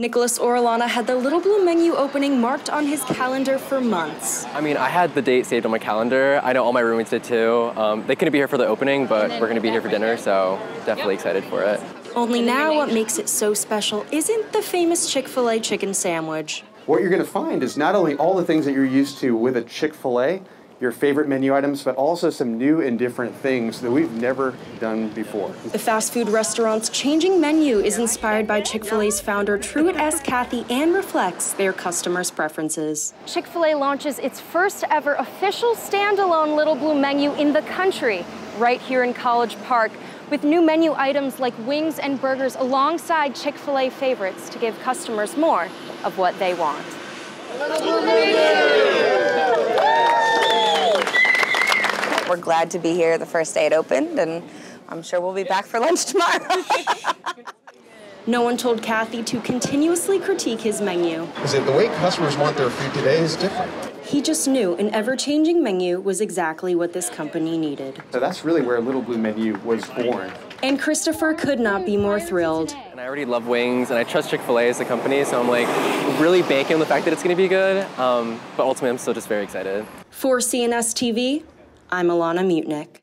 Nicholas Orellana had the Little Blue menu opening marked on his calendar for months. I mean, I had the date saved on my calendar. I know all my roommates did too. Um, they couldn't be here for the opening, but we're going to be here for dinner, so definitely excited for it. Only now, what makes it so special isn't the famous Chick fil A chicken sandwich. What you're going to find is not only all the things that you're used to with a Chick fil A, your favorite menu items, but also some new and different things that we've never done before. The fast food restaurant's changing menu is inspired by Chick fil A's founder Truett S. Cathy and reflects their customers' preferences. Chick fil A launches its first ever official standalone Little Blue menu in the country, right here in College Park, with new menu items like wings and burgers alongside Chick fil A favorites to give customers more of what they want. We're glad to be here the first day it opened, and I'm sure we'll be back for lunch tomorrow. No one told Cathy to continuously critique his menu. Is it the way customers want their food today is different. He just knew an ever changing menu was exactly what this company needed. So that's really where Little Blue Menu was born. And Christopher could not be more thrilled. And I already love wings, and I trust Chick fil A as a company, so I'm like really banking on the fact that it's going to be good. Um, but ultimately, I'm still just very excited. For CNS TV, I'm Elana Mutnick.